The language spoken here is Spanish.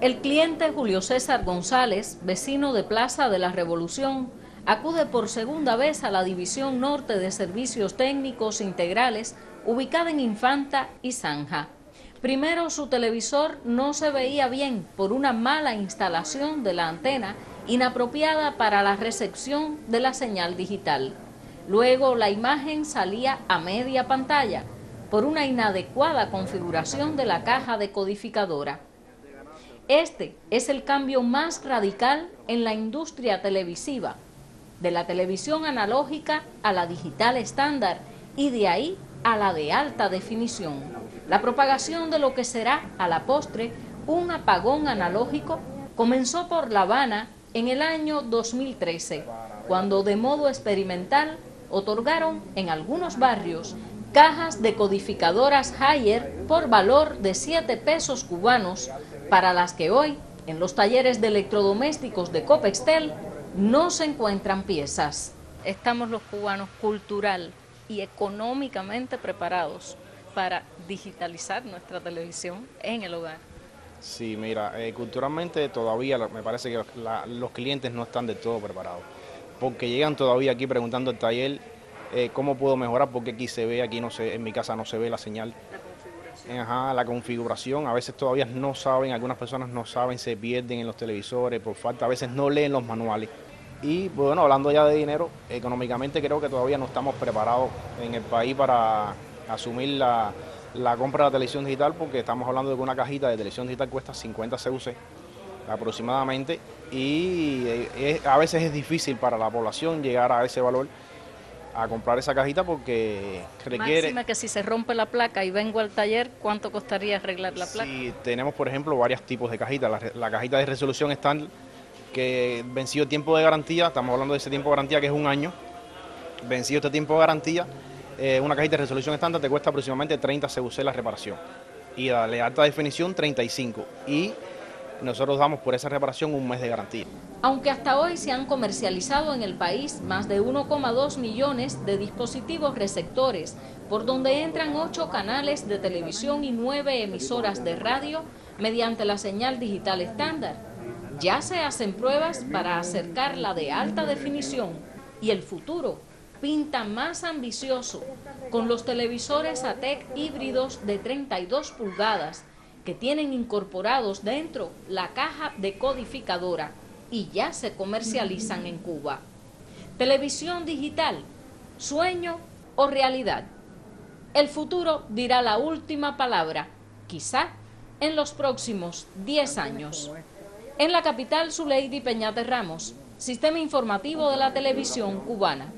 El cliente Julio César González, vecino de Plaza de la Revolución, acude por segunda vez a la División Norte de Servicios Técnicos Integrales, ubicada en Infanta y Zanja. Primero su televisor no se veía bien por una mala instalación de la antena inapropiada para la recepción de la señal digital. Luego la imagen salía a media pantalla por una inadecuada configuración de la caja decodificadora. Este es el cambio más radical en la industria televisiva, de la televisión analógica a la digital estándar y de ahí a la de alta definición. La propagación de lo que será a la postre un apagón analógico comenzó por La Habana en el año 2013, cuando de modo experimental otorgaron en algunos barrios cajas decodificadoras Haier por valor de 7 pesos cubanos, para las que hoy, en los talleres de electrodomésticos de Copextel, no se encuentran piezas. Estamos los cubanos cultural y económicamente preparados para digitalizar nuestra televisión en el hogar. Sí, mira, eh, culturalmente todavía me parece que los clientes no están del todo preparados, porque llegan todavía aquí preguntando al taller eh, cómo puedo mejorar, porque aquí se ve, aquí no se, en mi casa no se ve la señal. La configuración. Ajá, la configuración, a veces todavía no saben, algunas personas no saben, se pierden en los televisores por falta, a veces no leen los manuales. Y bueno, hablando ya de dinero, económicamente creo que todavía no estamos preparados en el país para asumir la, compra de la televisión digital porque estamos hablando de que una cajita de televisión digital cuesta 50 CUC aproximadamente y eh, a veces es difícil para la población llegar a ese valor a comprar esa cajita porque requiere... Máxima que si se rompe la placa y vengo al taller, ¿cuánto costaría arreglar la placa? Sí, tenemos por ejemplo varios tipos de cajitas. La, la cajita de resolución estándar que vencido tiempo de garantía, estamos hablando de ese tiempo de garantía que es un año, vencido este tiempo de garantía, eh, una cajita de resolución estándar te cuesta aproximadamente 30 CUC la reparación y la de alta definición 35 y nosotros damos por esa reparación un mes de garantía. Aunque hasta hoy se han comercializado en el país más de 1,2 millones de dispositivos receptores, por donde entran 8 canales de televisión y 9 emisoras de radio mediante la señal digital estándar, ya se hacen pruebas para acercar la de alta definición y el futuro pinta más ambicioso con los televisores ATEC híbridos de 32 pulgadas que tienen incorporados dentro la caja decodificadora y ya se comercializan en Cuba. Televisión digital, sueño o realidad. El futuro dirá la última palabra, quizá en los próximos 10 años. En la capital, Zuleidi Peñate Ramos, Sistema Informativo de la Televisión Cubana.